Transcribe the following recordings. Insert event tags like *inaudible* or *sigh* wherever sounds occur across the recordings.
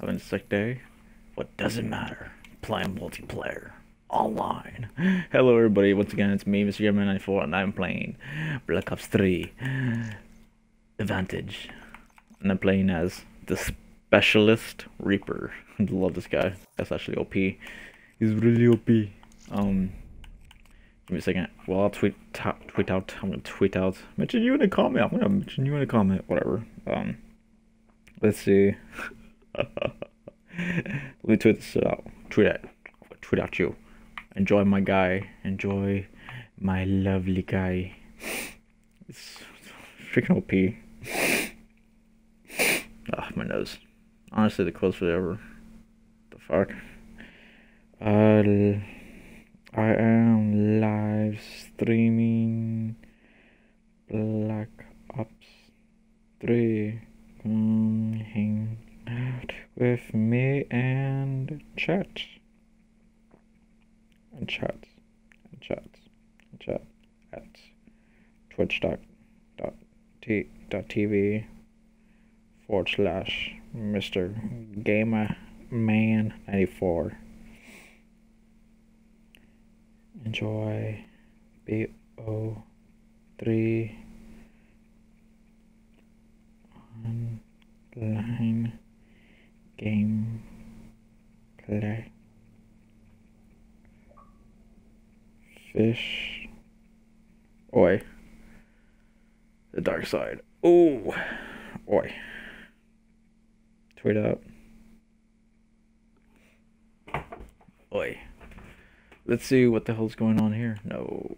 Having a sick day? What does it matter? Playing multiplayer. Online. Hello everybody, once again it's me, Mr. Gamer 94 and I'm playing Black Ops 3 Advantage. And I'm playing as the Specialist Reaper. *laughs* Love this guy. That's actually OP. He's really OP. Um Give me a second. Well, I'll tweet tweet out. I'm gonna tweet out. Mention you in a comment. I'm gonna mention you in a comment. Whatever. Um, let's see. *laughs* Let me tweet this out. Tweet it. Tweet out you. Enjoy my guy. Enjoy my lovely guy. It's freaking OP. *laughs* Ah, my nose. Honestly, the closest ever. The fuck. Uh. I am live streaming Black Ops 3. Come hang out with me and chat. And chat. And chat. And chat at twitch dot dot t dot tv forward slash Mr. Gamer Man 94 enjoy. BO3 online game play. Fish. Oi. The dark side. Oh oi. Tweet up. Oi Let's see what the hell's going on here. No.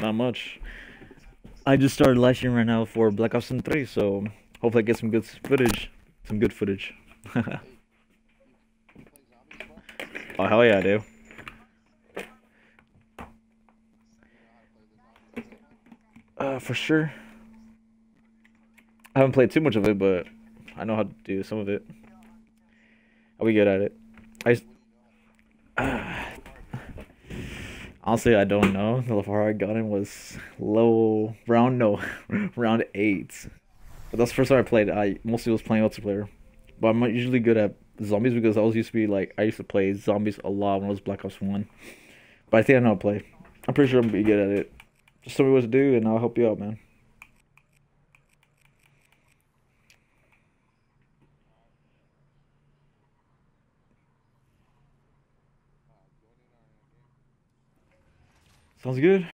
Not much. I just started live streaming right now for Black Ops 3, so hopefully I get some good footage. Some good footage. *laughs* Oh, hell yeah, I do. Uh, for sure. I haven't played too much of it, but I know how to do some of it. I'll be good at it. I uh, *sighs* honestly I don't know. The far I got in was low round no *laughs* round eight. But that's the first time I played. I mostly was playing multiplayer, but I'm usually good at zombies because I always used to be like I used to play zombies a lot when I was Black Ops One. But I think I know how to play. I'm pretty sure I'm gonna be good at it. Just tell me what to do and I'll help you out, man. Sounds good.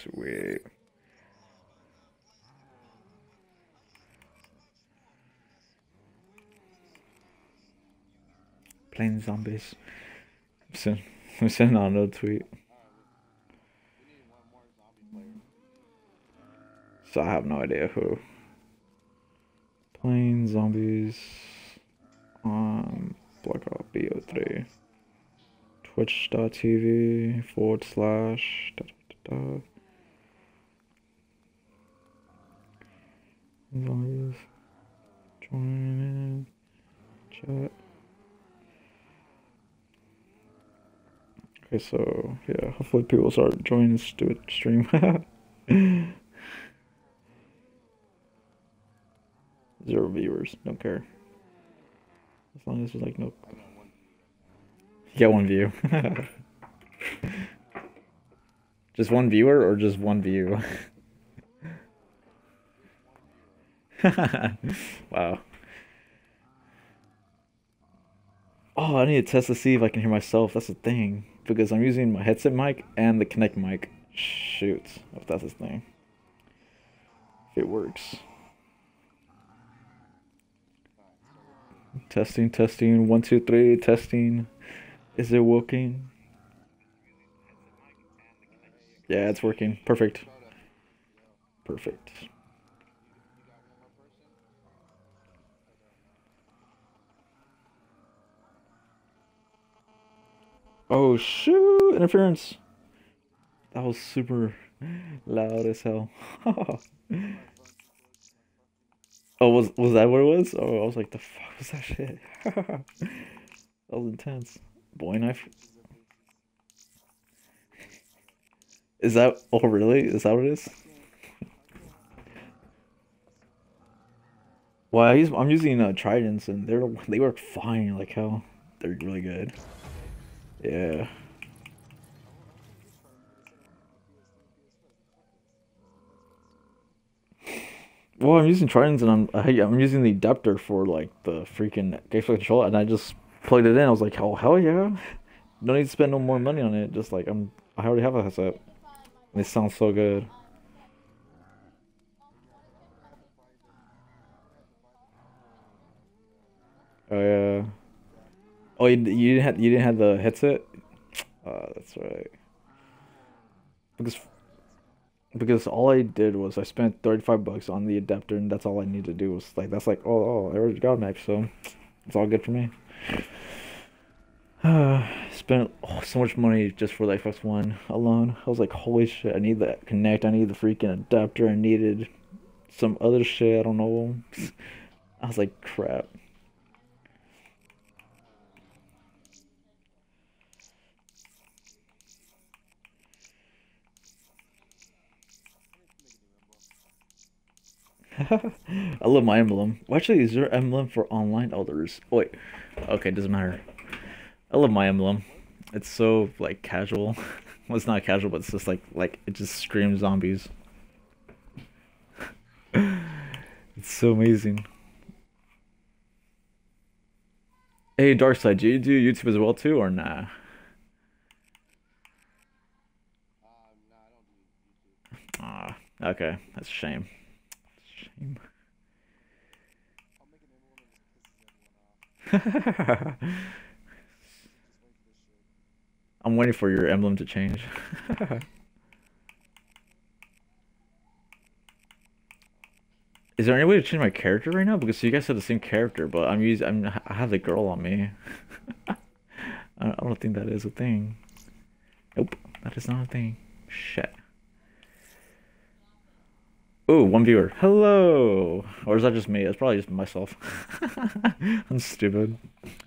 Sweet. Playing zombies. I'm I'm out another tweet. So I have no idea who. Playing zombies on Black Ops BO3. Twitch.tv forward slash da, da, da, Join in. Chat. Okay, so yeah, hopefully people start joining this stupid stream. *laughs* Zero viewers, don't care. As long as there's like no. You get one view. *laughs* just one viewer or just one view? *laughs* *laughs* Wow. Oh, I need to test to see if I can hear myself. That's the thing. Because I'm using my headset mic and the Kinect mic. Shoot. If that's the thing. If it works. Testing, testing. One, two, three. Testing. Is it working? Yeah, it's working. Perfect. Perfect. Oh shoot! Interference. That was super loud as hell. *laughs* oh, was was that what it was? Oh, I was like, the fuck was that shit? *laughs* that was intense. Boy knife. Is that? Oh, really? Is that what it is? Well, I use, I'm using uh, Tridents, and they're they work fine. Like hell, they're really good. Yeah. Well, I'm using Tridents and I'm I, I'm using the adapter for like the freaking Xbox controller, and I just plugged it in. I was like, oh hell yeah! No need to spend no more money on it. Just like I'm, I already have a headset. And it sounds so good. Oh yeah. Oh, you, you didn't have you didn't have the headset? Uh, that's right. Because because all I did was I spent 35 bucks on the adapter and that's all I need to do was like that's like oh oh I already got an X so it's all good for me. *sighs* Spent oh, so much money just for the Xbox One alone. I was like holy shit I need that Kinect. I need the freaking adapter I needed some other shit I don't know. *laughs* I was like crap. *laughs* I love my emblem. Well, actually, is there emblem for online? Oh, there is. Oh, wait. Okay, doesn't matter. I love my emblem. It's so like casual. *laughs* well, it's not casual, but it's just like like it just screams zombies. *laughs* it's so amazing. Hey, Darkside, do you do YouTube as well too, or nah? Ah, okay, that's a shame. Shame. *laughs* I'm waiting for your emblem to change. *laughs* Is there any way to change my character right now? Because you guys have the same character, but I'm using I'm I have the girl on me. *laughs* I don't think that is a thing. Nope, that is not a thing. Shit. Oh, one viewer. Hello. Or is that just me? It's probably just myself. *laughs* I'm stupid. *laughs*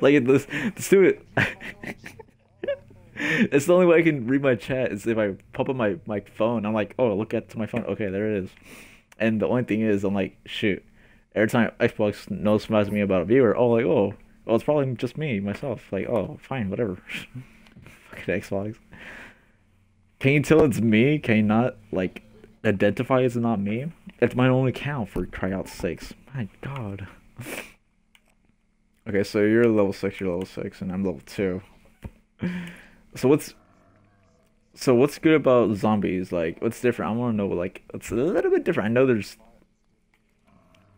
like this, it. *laughs* it's the only way I can read my chat is if I pop up my, my phone. I'm like, oh, look at my phone. Okay, there it is. And the only thing is, I'm like, shoot. Every time Xbox notifies me about a viewer, oh, like, oh, well, it's probably just me, myself. Like, oh, fine, whatever. Fucking Xbox. Can you tell it's me? Can you not like identify it's not me? It's my own account for cry out sakes. My god. Okay, so you're level six, you're level six, and I'm level two. So what's so what's good about zombies? Like what's different? I wanna know like it's a little bit different. I know there's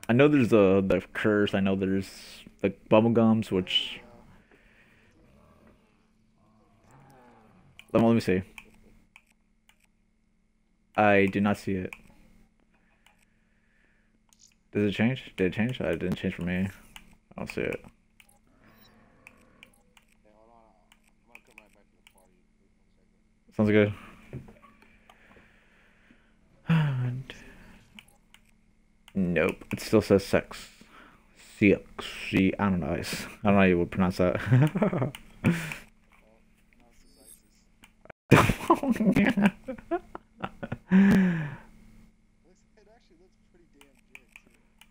I know there's the the curse, I know there's like bubblegums, which let me see. I do not see it. Does it change? Did it change? I didn't change for me. I don't see it. Sounds good. And nope, it still says sex. Sex. I don't know. I don't know how you would pronounce that. oh, *laughs* *laughs* *laughs*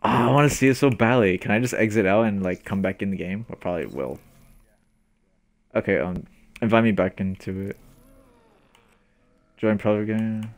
I want to see it so badly. Can I just exit out and like come back in the game? I probably will. Okay, um, invite me back into it. Join private game.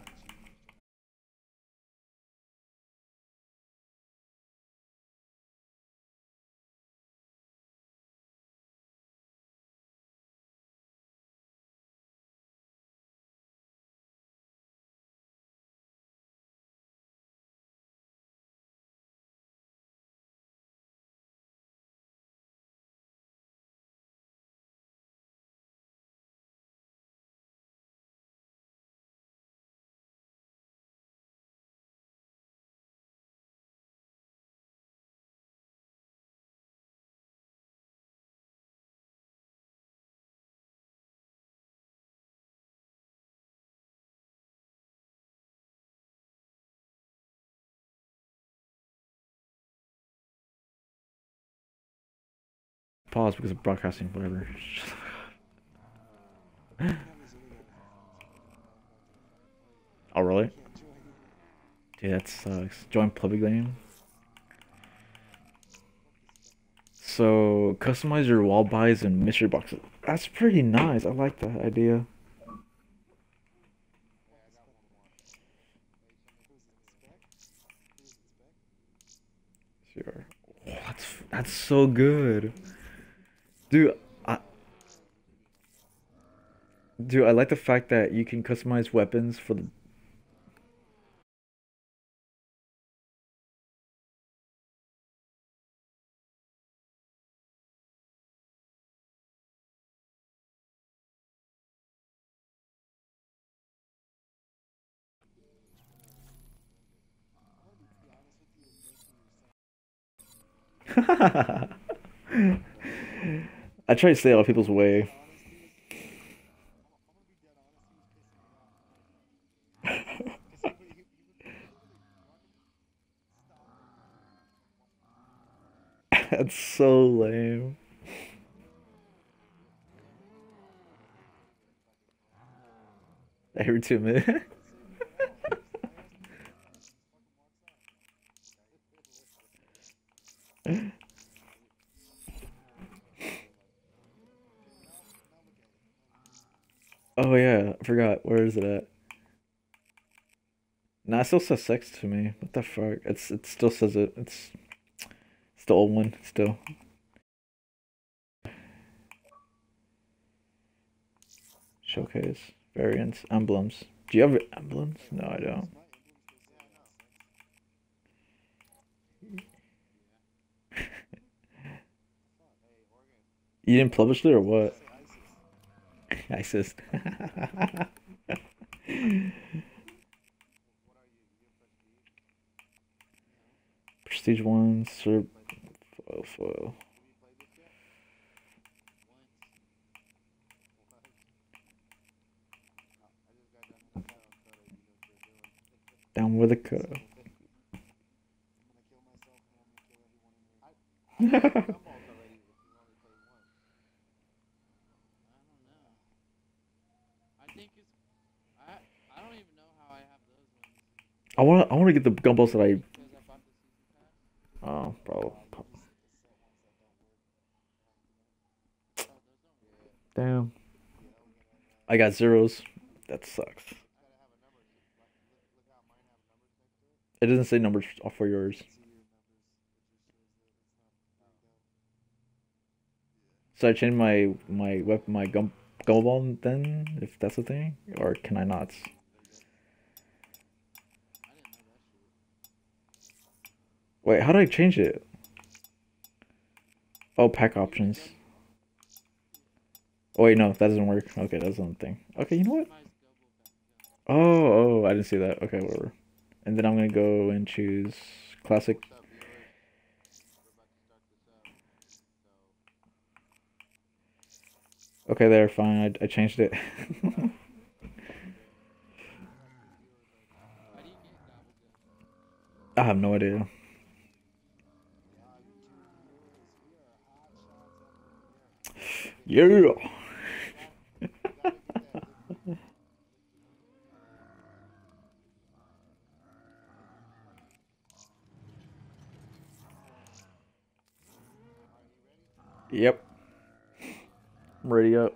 Pause because of broadcasting, whatever. *laughs* oh, really? Dude, that sucks. Join public game. So, customize your wall buys and mystery boxes. That's pretty nice. I like that idea. Sure. Oh, that's that's so good, dude. I dude, I like the fact that you can customize weapons for the. *laughs* I try to stay out of people's way. *laughs* That's so lame. Every two minutes. *laughs* Oh yeah, I forgot. Where is it at? Nah, it still says sex to me. What the fuck? It's it still says it. It's it's the old one still. Showcase variants, emblems. Do you have emblems? No, I don't. *laughs* You didn't publish it or what? ISIS. *laughs* Prestige one, Sir foil, foil. Down with the cut. *laughs* *laughs* I want I want to get the gumballs that I. Oh, bro. Damn. I got zeros. That sucks. It doesn't say numbers for yours. So I change my my web my gum gumball then, if that's a thing, or can I not? Wait, how do I change it? Oh, pack options. Oh wait, no, that doesn't work. Okay, that's one thing. Okay, you know what? Oh, oh, I didn't see that. Okay, whatever. And then I'm gonna go and choose classic. Okay, there, fine. I, I changed it. *laughs* I have no idea. Yeah. *laughs* yep. I'm ready up.